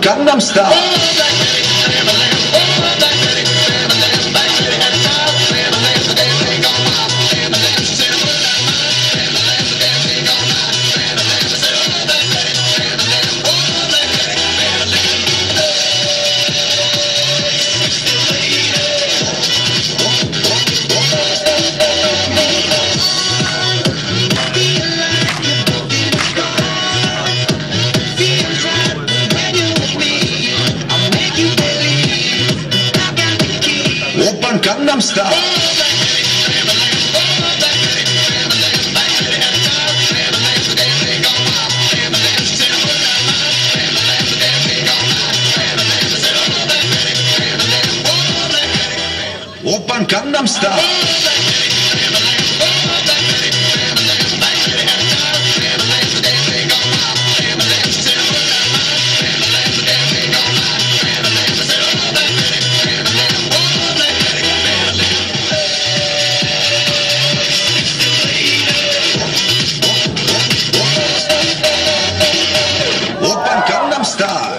Gangnam Style. Gangnam Style. Opern Gangnam Style. stop.